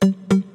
Bye.